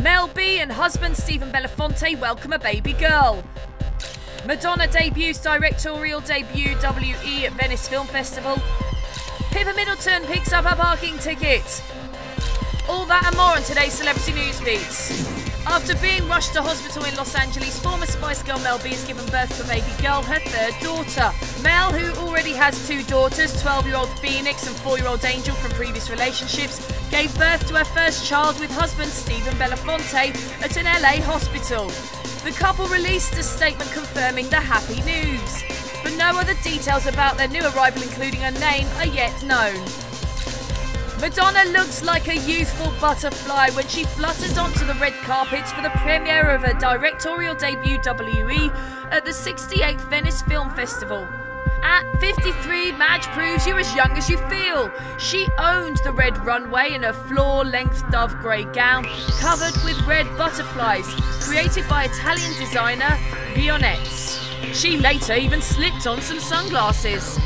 Mel B and husband Stephen Belafonte welcome a baby girl. Madonna debuts directorial debut WE at Venice Film Festival. Pippa Middleton picks up a parking ticket. All that and more on today's Celebrity News Beats. After being rushed to hospital in Los Angeles, former Spice Girl Mel B has given birth to a baby girl, her third daughter. Mel, who already has two daughters, 12 year old Phoenix and 4 year old Angel from previous relationships, gave birth to her first child with husband Stephen Belafonte at an LA hospital. The couple released a statement confirming the happy news, but no other details about their new arrival, including her name, are yet known. Madonna looks like a youthful butterfly when she flutters onto the red carpet for the premiere of her directorial debut WE at the 68th Venice Film Festival. At 53, Madge proves you're as young as you feel. She owned the red runway in a floor length dove grey gown covered with red butterflies, created by Italian designer Vionnet. She later even slipped on some sunglasses.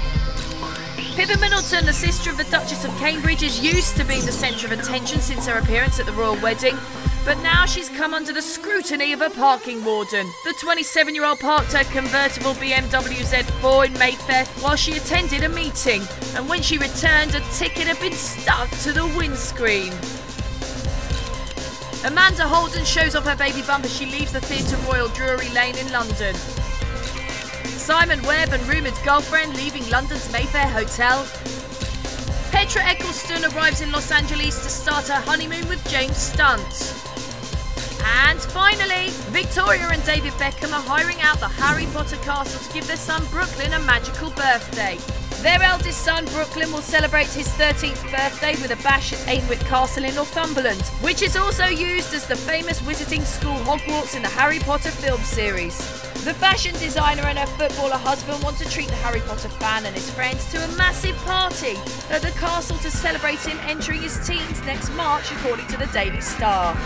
Pippa Middleton, the sister of the Duchess of Cambridge, is used to being the centre of attention since her appearance at the royal wedding. But now she's come under the scrutiny of a parking warden. The 27 year old parked her convertible BMW Z4 in Mayfair while she attended a meeting. And when she returned, a ticket had been stuck to the windscreen. Amanda Holden shows off her baby bump as she leaves the Theatre Royal Drury Lane in London. Simon Webbe and rumoured girlfriend leaving London's Mayfair Hotel. Petra Ecclestone arrives in Los Angeles to start her honeymoon with James Stunt. And finally, Victoria and David Beckham are hiring out the Harry Potter castle to give their son Brooklyn a magical birthday. Their eldest son, Brooklyn, will celebrate his 13th birthday with a bash at Alnwick Castle in Northumberland, which is also used as the famous wizarding school Hogwarts in the Harry Potter film series. The fashion designer and her footballer husband want to treat the Harry Potter fan and his friends to a massive party at the castle to celebrate him entering his teens next March, according to the Daily Star.